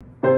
you